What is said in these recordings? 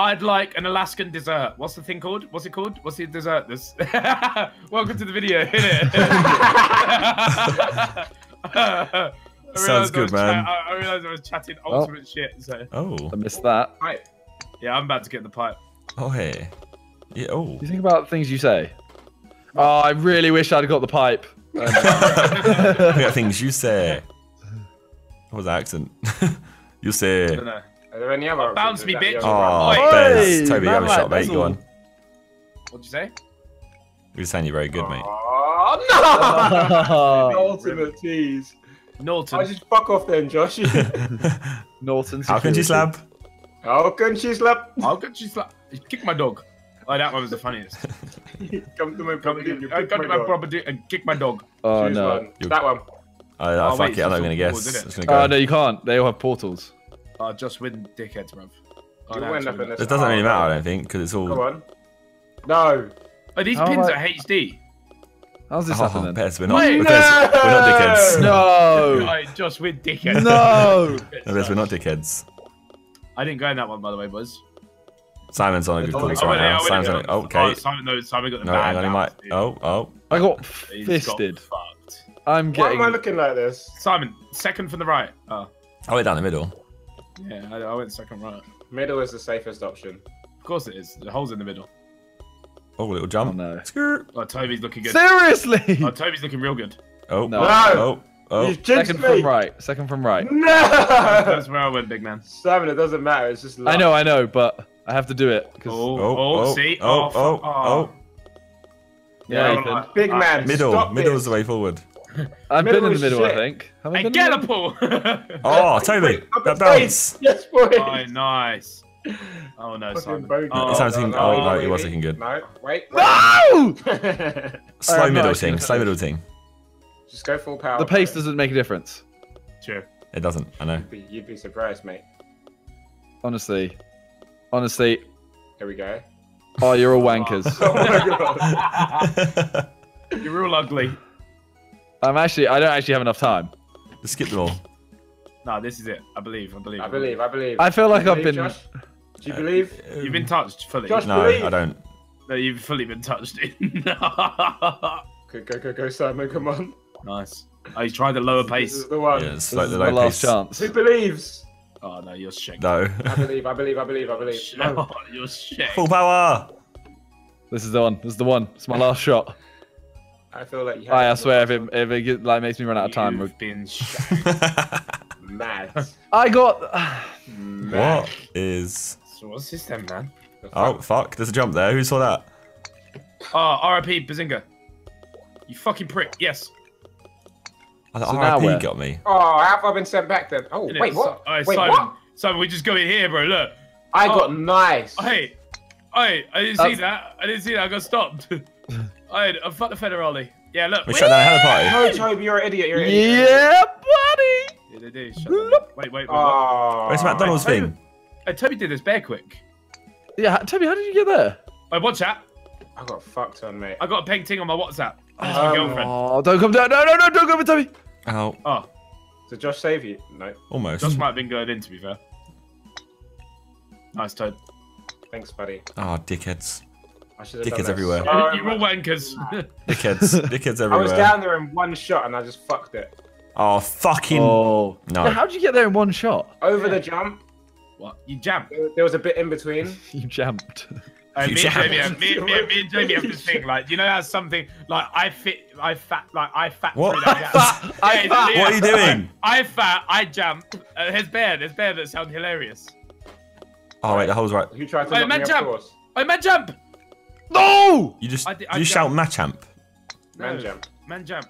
I'd like an Alaskan dessert. What's the thing called? What's it called? What's the dessert? This. Welcome to the video, innit? I Sounds realised I good, man. chat- I, I realized I was chatting oh. ultimate shit. So Oh. I missed that. right. Yeah, I'm about to get the pipe. Oh, hey. Yeah. Oh. You think about things you say. Oh, I really wish I'd got the pipe. I got things you say. What was that accent? you I say. Don't know. Are there any other Bounce me, Is that the bitch. only? Oh, Bez. Tobi, you have a shot, mate. that's Go on. What'd you say? You were saying you're very good, mate. Oh no! Oh, Ultimate tease. Norton. I just fuck off then, Josh. Norton. How can you Security. slap? How can she slap? I'll get you slap. Kick my dog. Oh, that one was the funniest. Come to my Come, property. and you I pick uh, come to my my dog. property and kick my dog. Oh Choose no. one. That one. Oh, I, I Oh, fuck wait, it. I'm not gonna guess. balls, isn't it? Go. Oh no, you can't. They all have portals. Oh, just win dickheads, bruv. Oh, You no, end up in this. It doesn't really Oh, matter, I don't think, because it's all. Come on. No. Oh, these How pins am are HD. How's this Oh, happening? Bez, we're not. Wait, Bez, we're not dickheads. No. Right, just win dickheads. No. No, Bez, we're not dickheads. I didn't go in that one, by the way, boys. Simon's on a good Oh, course right now. Simon's in- on. Oh, Oh, okay. Simon, no, Simon got the No, bad hang on, he might. Oh, oh. I got He's got fisted. fucked. I'm getting. Why am I looking like this? Simon, second from the right. Oh, oh I went down the middle. Yeah, I, I went second right. Middle is the safest option. Of course it is. The hole's in the middle. Oh, little Oh jump. no. Skirt. Oh, Tobi's looking good. Seriously. Oh, Tobi's looking real good. Oh, No. oh, oh. oh. You Second me. from right. Second from right. No. That's where I went, big man. Simon, it doesn't matter. It's just. I know, I know, but I have to do it. 'cause- Oh, Oh, oh, oh, see? oh, oh fuck. oh, oh. Yeah, Yeah, Big man. Middle. Stop Middle this. is the way forward. I've Middle been in the is middle, I think. Have I Hey, been in the middle? Oh, Tobi. That the bounce. Yes, boy. oh, nice. Oh, no, Fucking Simon. Oh, Simon's looking- no, oh, no. no, he was looking good. No, wait. No! Slow I'm middle not team. Slow middle team. Just go full power. The pace bro. doesn't make a difference. True. It doesn't. I know. You'd be, you'd be surprised, mate. Honestly. Honestly. Here we go. Oh, you're all wankers. Oh my god. You're all ugly. I'm actually. I don't actually have enough time. Just skip them all. No, this is it. I believe. I believe. I believe. I believe. I feel like You I've been. Josh? Do you believe? You've been touched fully. Josh- No, believe. I don't. No, you've fully been touched. Go, go, go, go, Simon. Come on. nice. Oh, he's tried the lower pace. This pace. is the one. Yeah, it's This like is the my low last pace. chance. Who believes? Oh no, you're shit. No. I believe. I believe. I believe. I believe. No. Oh, you're shit. Full power. This is the one. This is the one. It's my last shot. I feel like you. I, I swear, if it, if it get- like makes me run out of time, You've been mad. I got. what is? So what's this then, man? The Oh fuck? fuck! There's a jump there. Who saw that? Ah, oh, R.I.P. Behzinga. You fucking prick. Yes. Oh, the So now RIP where? got me. Oh, how have I been sent back then? Oh, Innit? wait, what? So- Alright, wait, Simon. what? Simon, we just go in here, bro. Look. I Oh. got nice. Hey. Hey, I didn't see uh, that. I didn't see that. I got stopped. Hey, I fucked the federale. Yeah, look. We shut down a hell party. No, Tobi, you're an idiot. You're an idiot. Yeah, buddy. Yeah, they do. Shut. Wait, wait, wait. what? Oh, Where's McDonald's Hey, thing? Hey, Tobi did this bare quick. Yeah, Tobi, how did you get there? Wait, watch that. I got fucked on, mate. I got a peg ting on my WhatsApp. That's my Um, girlfriend. Oh, don't come down. No, no, no, don't go for Tobi. Ow. Oh, Did Josh save you? No. Almost. Josh might have been going in, to be fair. Nice, Toad. Thanks, buddy. Oh, dickheads. I should have Dickheads everywhere. so You're all much. wankers. Dickheads. Dickheads everywhere. I was down there in one shot and I just fucked it. Oh, fucking. Oh. No. Yeah, how did you get there in one shot? Over the jump, what? You jumped. there there was a bit in between. You jumped. Uh, You me, and. Jamie, have- me, me, me and Jamie have this thing, like, you know, how something like I fit, I fat, like I fat. What? through that jam. I Yeah, fat. What are you doing? I fat, I jump. Uh, there's bear, there's bear that sound hilarious. Oh wait, the hole's right. Who tried to Hey, knock man, me off jump. course? Oh, man, jump! No! You just I did- did I you shout jumped. Machamp? Man No. jump. Man, jump.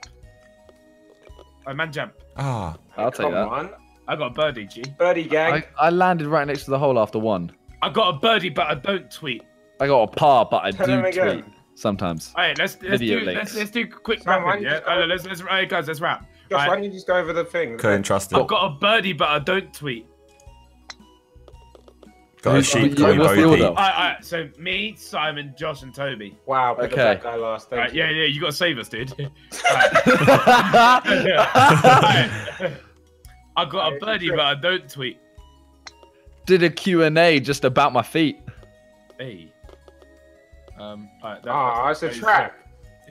Oh, man, jump. Ah. I'll take Come that. on. I got a birdie, G. Birdie gang. I, I landed right next to the hole after one. I got a birdie, but I don't tweet. I got a par, but I do him again. tweet sometimes. All right, let's let's Video do links. let's, let's do quick Sam, rapping. Yeah, go- Oh, let's let's all right, guys, let's rap. Josh, Right. why don't you just go over the thing? Couldn't trust I've got a birdie, but I don't tweet. Got a Who's- sheep. what's Got the a order? All right, all right, so me, Simon, Josh, and Tobi. Wow, pick Okay. okay. that guy last. Thank right, you. yeah, yeah, you got to save us, dude. All right. I got a birdie, but I don't tweet. Did a Q&A just about my feet. Hey. Um. Alright, that- Ah, that's- it's a that is- trap.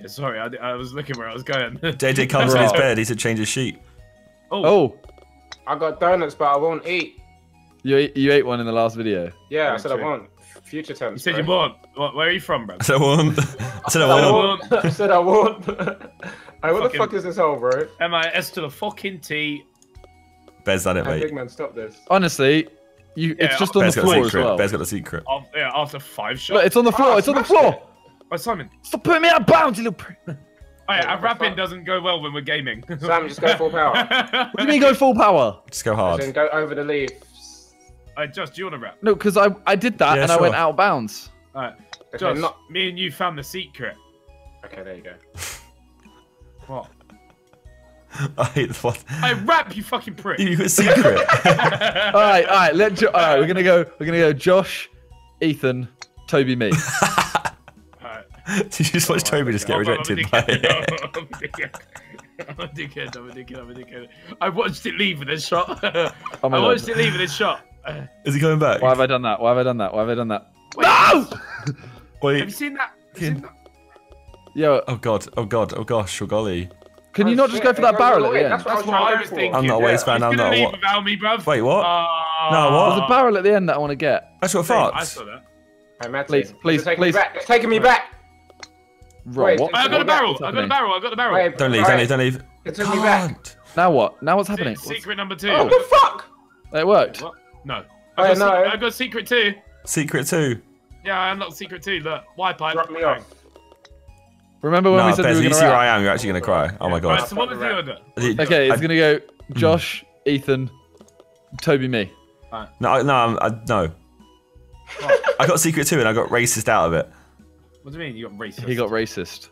Yeah, sorry, I, I was looking where I was going. JJ comes in his Right. bed. He said change his sheet. oh, Oh, I got donuts, but I won't eat. You ate, you ate one in the last video. Yeah, I Oh, said I true. won't. Future tense. you said you bro. want. What, where are you from, bro? I said I won't. I said I I won't. won't. I said I won't. hey, what the fuck is this hole, bro? Am M I S to the fucking T. Bez done it, Hey, big man, stop this. Honestly, you Yeah, it's just on the Bez got the as secret. well. Bez got the secret. Af- yeah, after five shots. Look, it's on the floor. Ah, it's on the floor. it. Oh, Simon. Stop putting me out of bounds, you little. Prick. Oh, yeah, what our rapping doesn't go well when we're gaming. Sam, just go full power. What do you mean go full power? Just go Then hard. go over the leaves. Uh, just do you want to rap? No, because I I did that Yeah, and I went out of bounds. Alright, Okay, Josh, not. me and you found the secret. Okay, there you go. What? I hate the what. I rap, you fucking prick. You got a secret. all right, all right. Let jo- all right. We're gonna go. We're gonna go. Josh, Ethan, Tobi, me. Alright. Did you just watch Tobi just get Oh, I'm rejected by dickhead. I'm a dickhead. I'm a dickhead. I'm a dickhead. I'm a dickhead. I watched it leave with a shot. Oh my I god. watched it leave with a shot. Is he coming back? Why have I done that? Why have I done that? Why have I done that? wait, No! Have Wait. you seen that? Have you seen that? Yo, Oh god. Oh god. Oh gosh. Oh golly. can you Oh, not just go for that barrel all at the end? That's what I was That's what I was thinking. I'm not a Yeah. waste fan. He's I'm not. leave What? without me, bruv. Wait, what? Uh, No, what? There's a barrel at the end that I want to get. That's what I saw that. Hey, Matt, Please, please, please. Me back. It's taking me back. Bro, Wait, what? I got a barrel. what's I got a barrel. I've got the barrel. Wait, Don't leave. right. Don't leave. Don't leave. It took me back. Now what? Now what's happening? Secret number two. Oh. What the fuck? It worked. What? No. Oh, I got, no. secret, I got secret two. Secret too. Yeah, I unlocked secret two. Look, Y pipe. Drop me off. Remember when No, we said Bez, we you were see where I am. You're actually gonna cry. Oh my Right, god. so what was the order? Okay, I- it's going to go Josh, Ethan, Tobi, me. No, I- no, I'm- I, no. I got secret two and I got racist out of it. What do you mean you got racist? He got racist.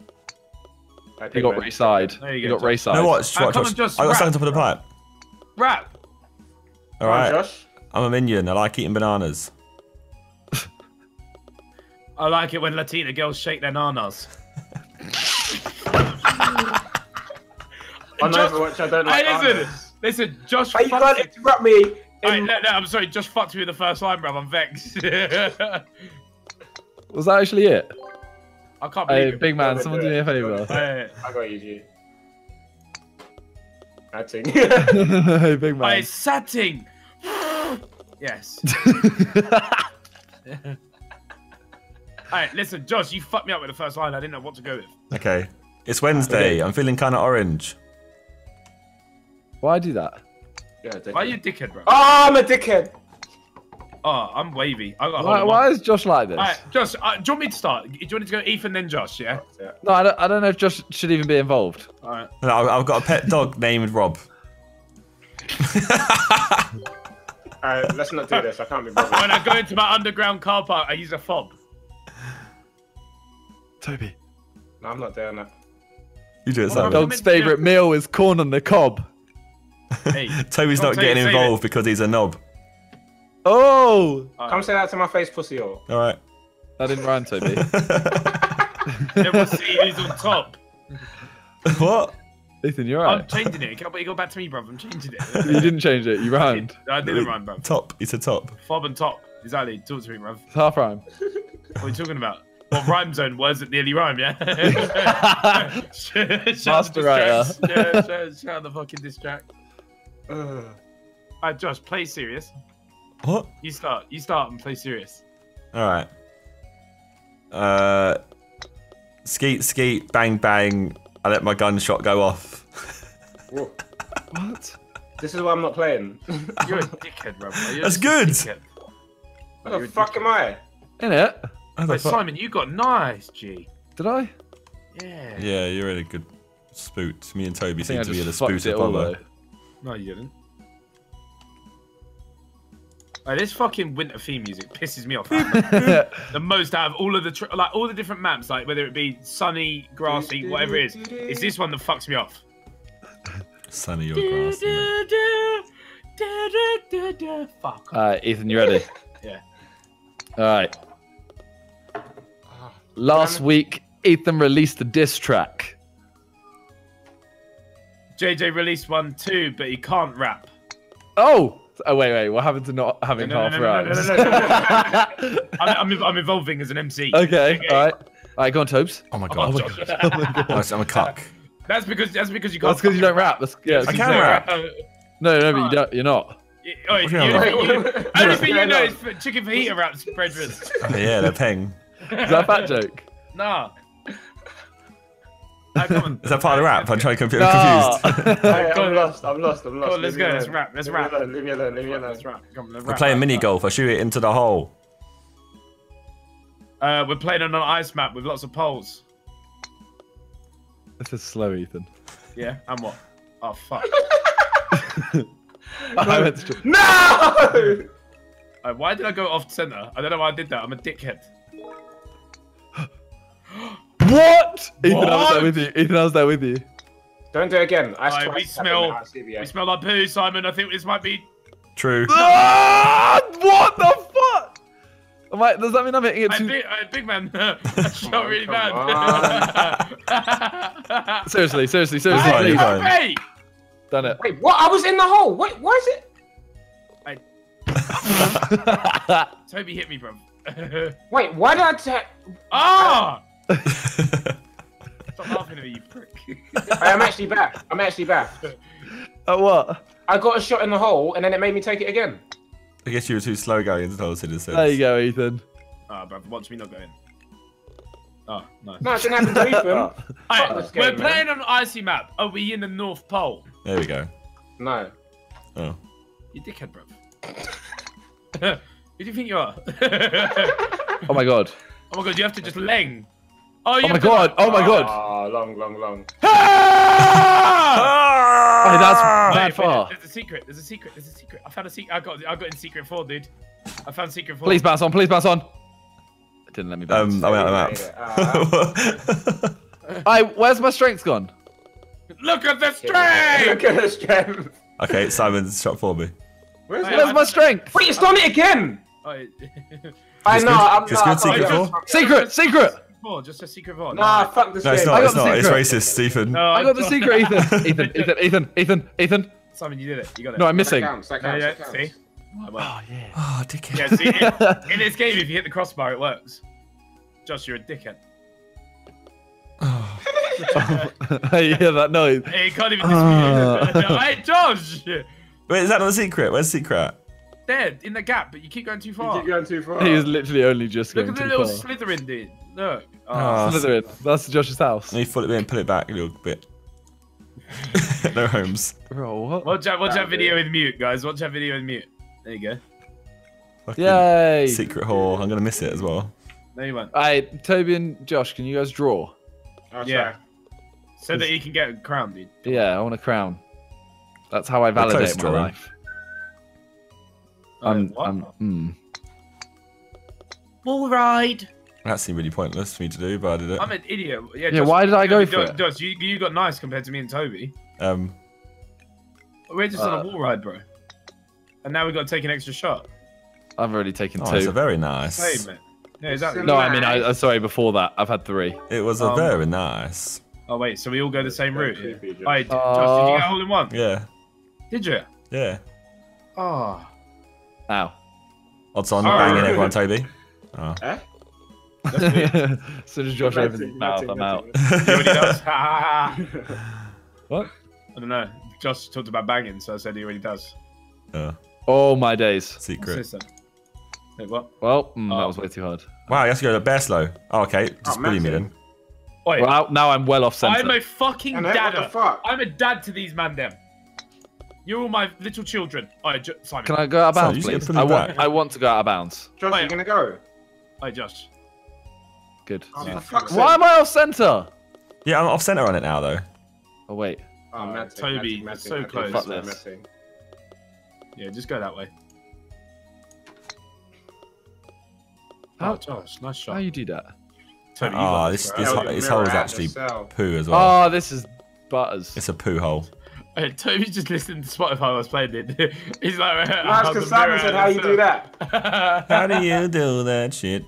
He got race rayside. There you He got Josh. rayside. No, watch, Uh, watch, come watch. on, just I got rap. stuck on top of the pipe. rap. All right. Come on. Josh. I'm a minion. I like eating bananas. I like it when Latina girls shake their nanas. On Josh- Overwatch, I don't like Hey, listen, armors. listen, Josh. Hey, you fucked can't interrupt me. Hey, in- no, no, I'm sorry, Josh fucked me with the first line, bro. I'm vexed. Was that actually it? I can't believe Hey, it. big man, Go someone do do me a favour. Hey, I got you, G. Acting. hey, big man. hey, man. Setting. yes. Alright, listen, Josh, you fucked me up with the first line. I didn't know what to go with. Okay. It's Wednesday. I'm feeling kind of orange. Why do that? Yeah, dickhead. Why are you a dickhead, bro? Oh, I'm a dickhead. Oh, I'm wavy. I got. Why, why is Josh like this? Alright, Josh, uh, do you want me to start? Do you want me to go Ethan then Josh? Yeah. Yeah. No, I don't, I don't know if Josh should even be involved. Alright. No, I've I've got a pet dog named Rob. Alright, let's not do this. I can't be bothered. When I go into my underground car park, I use a fob. Tobi. No, I'm not doing that. You do it, Well, Simon. Dog's favourite meal is corn on the cob. Hey. Tobi's Don't getting involved because he's a knob. Oh! Come say that to my face, pussy. Or All right. That didn't rhyme, Tobi. then we'll see who's on top. what? Ethan, you're right. I'm right. changing it. Can't wait you go back to me, bro. I'm changing it. You didn't change it. You rhymed. I didn't rhyme, bro. Top. It's a top. Fob and top. Exactly. Talk to me, bro. It's half rhyme. What are you talking about? What rhyme zone words that nearly rhyme, yeah? shout, shout Master writer. Yeah, shout, shout the fucking distract. Ugh. Alright, Josh, play serious. What? You start. You start and play serious. All right. Uh, skeet, skeet, bang, bang. I let my gunshot go off. Whoa. What? This is why I'm not playing. You're a dickhead, bro. You're That's good. dickhead. what the fuck am I? In it? How the Wait, Simon, you got nice, G. Did I? Yeah. Yeah, you're in a good spoot. Me and Toby seem to be in a just spoot fucked it of all bother. though. No, you didn't. Like, this fucking winter theme music pisses me off. the most out of all of the tr- like all the different maps, like whether it be sunny, grassy, whatever it is. It's this one that fucks me off. Sunny or grassy. mate. Fuck. Alright, Ethan, you ready? Yeah. Alright. Ah, Last week, Ethan released a diss track. JJ released one too, but he can't rap. Oh! Oh wait, wait. What happened to not having no, half no, no, no, rounds? no, no, no, no. I'm, I'm, I'm evolving as an MC. Okay, all right. All right, go on, Tobes. Oh my god. Oh, my god. Josh. I'm a cuck. That's because that's because you can't. That's because you don't rap. That's, yeah, I that's- can rap. No, no, but you don't. You're not. Oh, What the you only thing you, only thing you know is for chicken fajita wraps, brethren. Oh, yeah, they're peng. Is that a fat joke? Nah. Come on. Is that part of the rap? I'm trying to confuse. No. confused. Hey, I'm lost. I'm lost. I'm lost. Come on, let's Leave go. Let's rap. Let's Leave me rap. alone, Leave me alone. Leave me alone. Let's rap. Come on, let's We're rap. playing mini golf. I shoot it into the hole. Uh, we're playing on an ice map with lots of poles. This is slow, Ethan. Yeah, and what? Oh fuck. I went to- No! Uh, why did I go off center? I don't know why I did that. I'm a dickhead. What? Ethan, I was What? there with you. Ethan, I was there with you. Don't do it again. I Alright, we smell- We smell like poo, Simon. I think this might be. True. Ah, what the fuck? Am I, does that mean I'm hitting it I too? big, I big man. I shot on, really bad. Seriously, seriously, seriously. fine, please. it's. Hey! Done it. Wait, what? I was in the hole. Wait, what is it? Tobi hit me, bro. Wait, why did I ta- Ah! Stop laughing at me, you prick. I am actually back. I'm actually back. Uh, what? I got a shot in the hole and then it made me take it again. I guess you were too slow going into the whole citizen. There you go, Ethan. Ah, but watch me not go in. Oh, nice. No, it didn't happen to Ethan. Alright, this we're game, man. playing on an icy map. Are we in the North Pole? There we go. No. Oh. You dickhead, bro. Who do you think you are? Oh my god. oh my god, you have to just leng. Oh, Oh my god. Oh my god. Ah, long, long, long. Hey, that's Wait, bad wait, far. There's a secret. There's a secret. There's a secret. I found a secret. I got. I got in secret four, dude. I found secret four. Please bounce on. Please bounce on. It didn't let me bounce. Um, I'm out. I'm out. Hey, where's my strength gone? Look at the strength! Look at the strength. okay, Simon's shot for me. Where's Wait, it? Where's my strength? Wait, it's done it again. Oh, I know. I'm it's not. good I can't secret four. it. Secret, secret. four, just a secret four. Nah, fuck this No, it's game. not. I It's not. It's racist, Stephen. No, I got the secret, Ethan. Ethan, Ethan, Ethan, Ethan, Ethan. Simon, you did it. You got it. No, I'm That missing. counts. That Yeah, counts. yeah, that counts. see? Oh, well. Oh yeah. Oh, dickhead. Yeah, see, in, in this game, if you hit the crossbar, it works. Josh, you're a dickhead. Oh. you hear that noise? Hey, you can't even Ah. dispute it. hey, Josh! Wait, is that not the secret? Where's the secret? There, in the gap, but you keep going too You far. keep going too far. He was literally only just Look going at the little far. Slytherin dude. Look. Oh, Oh. Slytherin. That's Josh's house. Let me pull it in, pull it back a little bit. no homes. Bro, what? Watch that, watch that That'd video it. in mute, guys. Watch that video in mute. There you go. Fucking Yay! Secret whore. I'm gonna miss it as well. There you went. Alright, Tobi and Josh, can you guys draw? I'll Yeah. try. So that you can get a crown, dude. Yeah, I want a crown. That's how I validate my drawing. life. Uh, I'm, what? I'm, mm. Bull ride. That seemed really pointless for me to do, but I did it. I'm an idiot. Yeah, Yeah, why did I go for Josh, it? Josh, you, you got nice compared to me and Tobi. Um, We're just on Uh, a wall ride, bro. And now we've got to take an extra shot. I've already taken oh, it's two. a very nice. Hey, man. Yeah, exactly. No, I mean, I, uh, sorry, before that, I've had three. It was a Um, very nice. Oh, wait, so we all go the same route? Creepy, here? Josh. Hey, Josh, did Uh, you get a hole in one? Yeah, Did you? yeah. Oh. Ow. Odds on Oh. banging everyone, Tobi. Oh. Eh? That's weird. as soon as Josh Nothing, opens his mouth, nothing, I'm out. What? I don't know. Josh talked about banging, so I said he already does. Uh, Oh my days. Secret. Wait, what? Well, mm, Oh. that was way too hard. Wow, you have to go to bear slow. Oh, okay. Just Oh, bully me massive. then. Wait, Well, now I'm well off center. I'm a fucking And then what the dad. fuck? I'm a dad to these man them. You're all my little children. Alright, Jo- Simon. Can I go out of bounds, you please? I want. I want to go out of bounds. Josh, Wait. you gonna go? Alright, Josh. Good. Oh, Yeah. for fuck's Why am I off center? Yeah, I'm off center on it now, though. Oh wait. Oh, Uh, mad Tobi, mad it's so mad close. mad Fuck this. mad. Yeah, just go that way. How- Oh, Josh, nice shot. How you do that? Tobi, Oh, this- this- this hole is actually- cell. Poo as well. Oh, this is butters. It's a poo hole. Uh, Tobi's just listening to Spotify while I was playing it. He's like, That's because Simon said how you do that. How do you do that shit?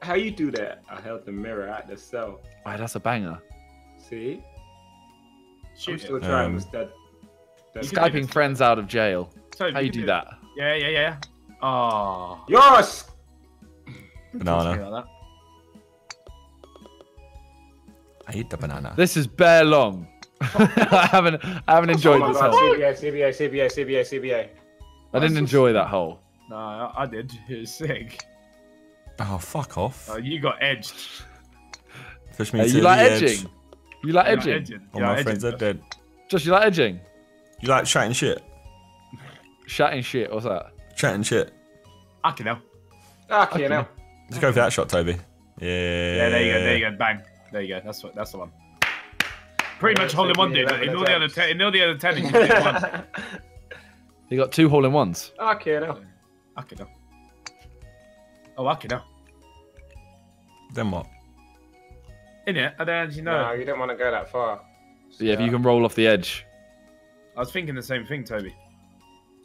How you do that? I held the mirror at the cell. Right, that's a banger. See? I'm still it. trying Um, this dead. dead You can do Skyping this. friends out of jail. Tobi, How you do that? Yeah, yeah, yeah. Oh. Yes! Banana. I eat the banana. This is bare long. I haven't I haven't Oh enjoyed my this god, hole. CBA, CBA, CBA, CBA, CBA. I didn't enjoy that hole. No, I, I did. It was sick. Oh, fuck off. Oh, you got edged. Push me Hey, to you like the edge. You like You got edging? edging. All Yeah, my edging. friends are dead. Josh, you like edging? You like chatting shit? Chatting shit, what's that? Chatting shit. I can know. Ah, okay, now. Let's go for that shot, Tobi. Yeah. Yeah, there you go. There you go. Bang. There you go. That's what. That's the one. Pretty much hole in one, dude. Ignore the other ten. Ignore the other ten. and you get one. You got two hole in ones. okay, now. I can know. Oh, I can know. Then what? In it, I don't actually know. No, you don't want to go that far. So yeah, if you can roll off the edge. I was thinking the same thing, Tobi.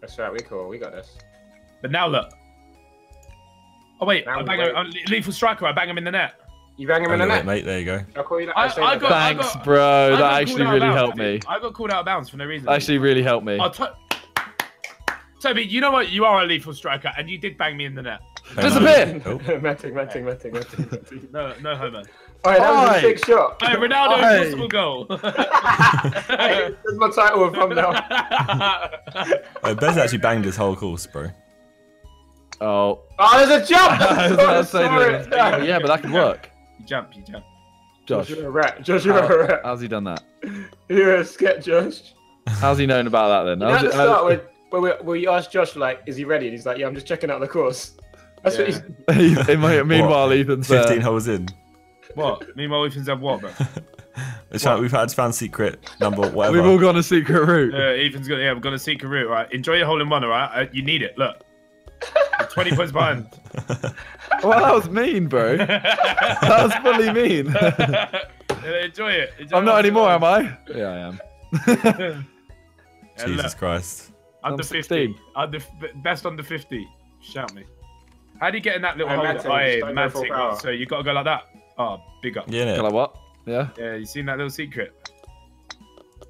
That's right, we cool. We got this. But now look. Oh wait, Now I bang wait. him, uh, lethal striker. I bang him in the net. You bang him in the Look net. mate. There you go. I'll call you that. I- I'll I that. got- I Thanks, got- bro. I That actually really of helped me. I got called out of bounds for no reason. Actually really helped me. Oh, to- Tobi, you know what? You are a lethal striker, and you did bang me in the net. Disappear! Oh. Metting, metting, metting, metting, metting. No, no homo. Alright, that was a sick shot. Hey, Ronaldo, Aye. impossible goal. Hey, That's my title and thumbnail. Oh, Bez actually banged his whole course, bro. Oh. Oh, there's a jump! Oh, about to say sorry. yeah, but that could work. You jump, you jump. Josh, Josh, you're a rat. Josh, you're a how, rat. how's he done that? You're a sketch, Josh. How's he known about that then? You know, at the it- start, when, when, we, when you asked Josh, like, is he ready? And he's like, yeah, I'm just checking out the course. That's Yeah. what he's. how's- Meanwhile, Ethan's uh, 15 holes in. What? Meanwhile, we have what, bro? It's found, we've had found secret number whatever. We've all gone a secret route. Uh, Ethan's got yeah, we've got a secret route. Right, enjoy your hole in one. All right, uh, you need it. Look, You're twenty points behind. Well, that was mean, bro. that was fully mean. Enjoy it. Enjoy I'm not anymore, one. am I? Yeah, I am. Jesus Christ. under I'm 50. Under best under fifty. Shout me. How do you get in that little Hey, hole? Matty, yeah, just don't go mad full tick. power. So you got to go like that. Oh, big up. Yeah. Like what? Yeah. Yeah, you seen that little secret?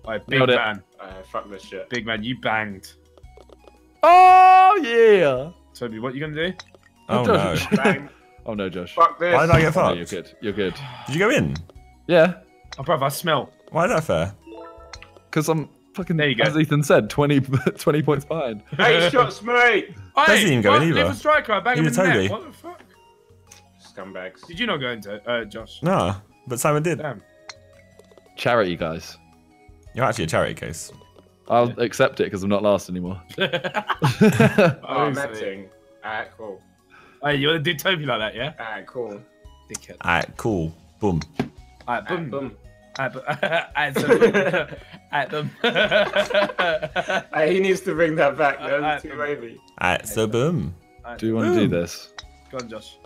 Alright, big Nailed man, Uh, fuck this shit. big man, you banged. Oh yeah. Tobi, what are you gonna do? Oh no. Josh. Bang. oh no, Josh. Fuck this. Why did I get Oh, you're fucked? good. You're good. Did you go in? Yeah. Oh, bruv, I smell. Why is that fair? Because I'm fucking. There you go. As Ethan said, 20, 20 points behind. Hey, shots, mate! Doesn't even go what? in either. Leave a striker, I bang him in Neither the net. Tobi. What the fuck? Scumbags. Did you not go into uh, Josh? No, but Simon did. Damn. Charity, guys. You're actually a charity case. I'll accept it because I'm not last anymore. Oh, matting. Alright, cool. Hey, you want to do Tobi like that, yeah? Alright, cool. Dickhead. Alright, cool. Boom. Alright, Alright, boom. boom. Alright, boom. Alright, so boom. Alright, boom. He needs to bring that back. That was too boom. wavy. Alright, so boom. Alright, Do you want to do this? Go on, Josh.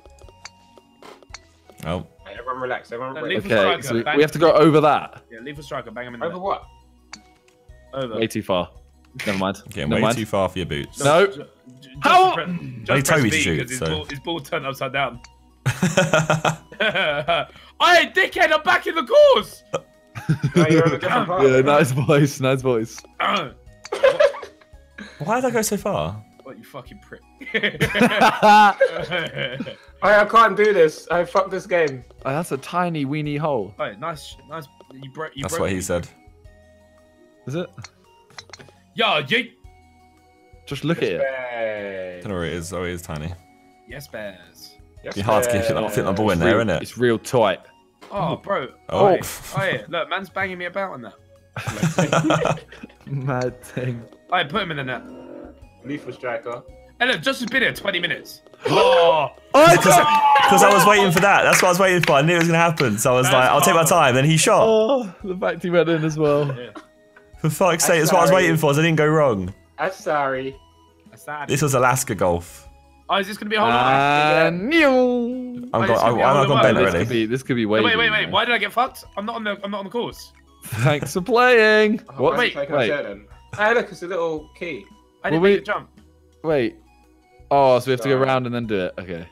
Oh, everyone relax. Everyone No, relax. leave- Lethal Okay, so we, we have to go over that. Yeah, leave a striker, bang him in the Over net. what? Over. Way too far. Never mind. getting Never way mind. too far for your boots. No. J- J- How- Josh, Only Josh pressed Tobi B shoot, his, so- ball, his ball turned upside down. Hey, dickhead, I'm back in the course! No, you're on a. Yeah, nice voice, nice voice. Uh, Why did I go so far? what, you fucking prick. oh, Hey, I can't do this. I fucked this game. that's a tiny weeny hole. Hey, nice, nice. You broke. You That's broke what he me. said. Is it? Yeah, yeet. Just look at it. Hey. I don't know where it is. Oh, it is tiny. Yes, bears. Yes, Be hard to get fit, sir. fit my ball in It's there, real- isn't it? It's real tight. Oh, bro. Oh. Oh, hey, look, man's banging me about on that. Mad thing. Hey, put him in the net. Lethal striker. Hey, look, just has been here 20 minutes. Oh, oh, oh! Because I was waiting for that. That's what I was waiting for. I knew it was going to happen. So I was That's like, I'll take my time. Then he shot. Oh, the fact he went in as well. For fuck's sake, that's what I was waiting for. So I didn't go wrong. I'm sorry. This was Alaska golf. Oh, is this going to be a whole And new. I'm Oh, got, this I, could be I've all gone the bent way. This could be. This could be way. Wait, wait, wait. Why did I get fucked? I'm not on the. I'm not on the course. Thanks for playing. Oh, What? why is Wait, wait. a turn then? Hey, look, it's a little key. I didn't Well, make we- the jump. Wait. Oh, so we have to go around and then do it. Okay.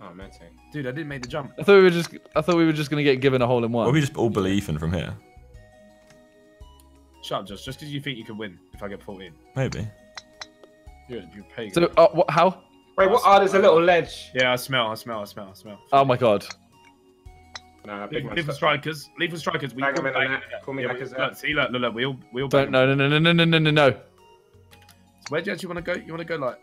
Oh, matting. Dude, I didn't make the jump. I thought we were just. I thought we were just gonna get given a hole in one. Well, we just all believe in from here. Shut up, Josh. Just because you think you can win if I get 14. Maybe. You're, you're pagan. So, uh, what, how? Wait, what? Oh, there's a little ledge. yeah, I smell, I smell, I smell, I smell. Oh my god. Nah, Leave, man. leave for strikers. Leave for strikers. We Bang 'em all in the net. Call me Yeah, back as look. See, look, look, look, we all, we all. Don't, no, no, no, no, no, no, no, no, no. Where do you actually want to go? You want to go like?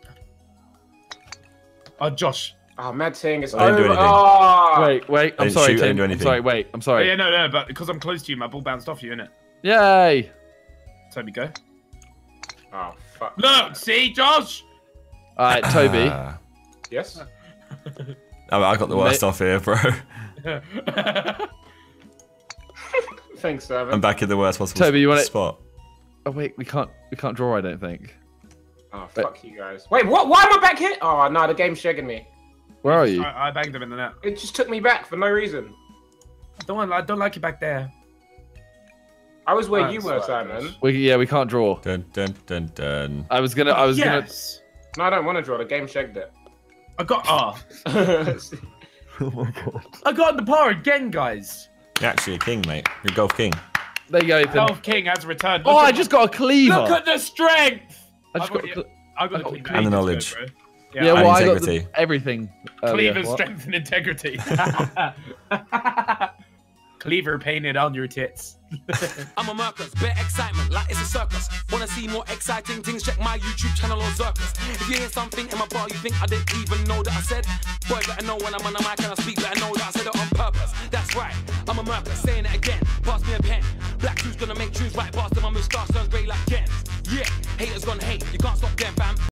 Oh, Josh. Oh, mad thing. It's I didn't do over. anything. Oh. Wait, wait. I'm didn't sorry, shoot, I didn't Tim. do I'm anything. sorry, wait. I'm Oh, sorry. yeah, no, no, but because I'm close to you, my ball bounced off you, innit? Yay! Tobi, go. Oh, fuck. Look, see, Josh. All right, Tobi. Ah. Yes. Oh, I got the worst Mate. off here, bro. Thanks, Evan. I'm back in the worst possible spot. Tobi, you wanna- spot. Oh wait, we can't. We can't draw. I don't think. Oh, fuck you guys. Wait, what? Why am I back here? Oh, no, the game's shagging me. Where are you? I, I banged him in the net. It just took me back for no reason. I don't, want, I don't like it back there. I was where you were, right, Simon. We, yeah, we can't draw. Dun dun dun dun. I was gonna. I was yes. Gonna. No, I don't want to draw. The game shagged it. I got ah. Oh my god. I got the par again, guys. You're actually a king, mate. You're a golf king. There you go, Ethan. Golf King has returned. oh, Look I just got a cleaver. Look at the strength. I just I've got. got- a cle- I got I the got cleaver. And the knowledge. bro. yeah, Yeah, well, I got integrity. the, everything. earlier. Cleaver strength and integrity. Cleaver painted on your tits. I'm a Mercus, bare excitement, like it's a circus. Wanna see more exciting things? Check my YouTube channel or Circus. If you hear something in my bar you think I didn't even know that I said, boy, better know when I'm on the mic and I speak, better know that I said it on purpose. That's right, I'm a Mercus, saying it again. Pass me a pen. Black tunes gonna make tunes right past them. My moustache turns grey like Ken. Yeah, haters gonna hate, you can't stop them, fam.